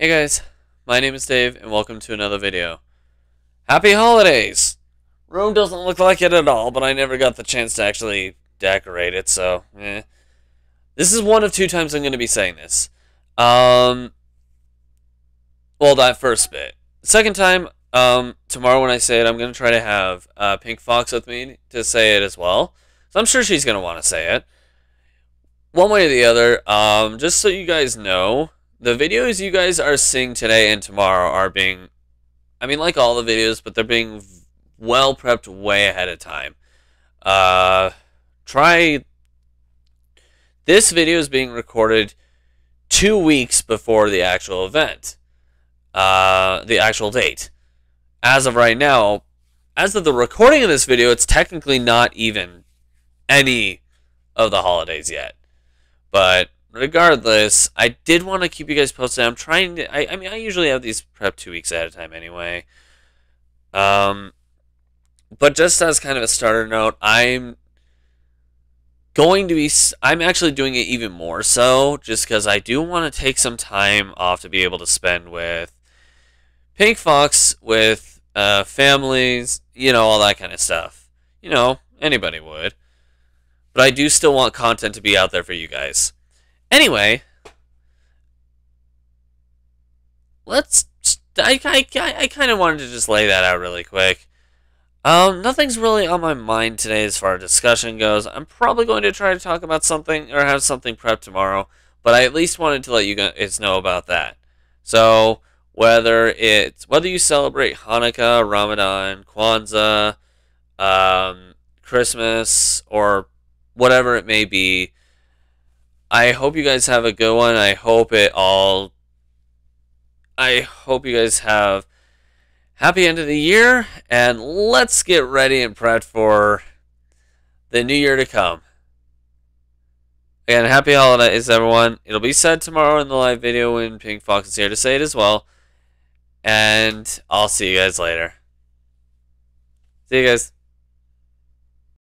Hey guys, my name is Dave and welcome to another video. Happy holidays! Room doesn't look like it at all, but I never got the chance to actually decorate it, so eh. This is one of two times I'm going to be saying this. Um, well, that first bit. Second time, um, tomorrow when I say it, I'm going to try to have uh, Pink Fox with me to say it as well. So I'm sure she's going to want to say it. One way or the other, um, just so you guys know, the videos you guys are seeing today and tomorrow are being, I mean, like all the videos, but they're being well prepped way ahead of time. Uh, try. This video is being recorded two weeks before the actual event, uh, the actual date. As of right now, as of the recording of this video, it's technically not even any of the holidays yet. But regardless, I did want to keep you guys posted. I'm trying to. I, I mean, I usually have these prep two weeks at a time anyway. Um, but just as kind of a starter note, I'm going to be. I'm actually doing it even more so, just because I do want to take some time off to be able to spend with Pink Fox, with uh, families, you know, all that kind of stuff. You know, anybody would. But I do still want content to be out there for you guys. Anyway, let's. I, I, I kind of wanted to just lay that out really quick. Um, nothing's really on my mind today as far as discussion goes. I'm probably going to try to talk about something or have something prepped tomorrow, but I at least wanted to let you guys know about that. So, whether it's whether you celebrate Hanukkah, Ramadan, Kwanzaa, um, Christmas, or whatever it may be, I hope you guys have a good one. I hope it all. I hope you guys have happy end of the year, and let's get ready and prepped for the new year to come. Again, happy holidays, everyone. It'll be said tomorrow in the live video when Pink Fox is here to say it as well. And I'll see you guys later. See you guys.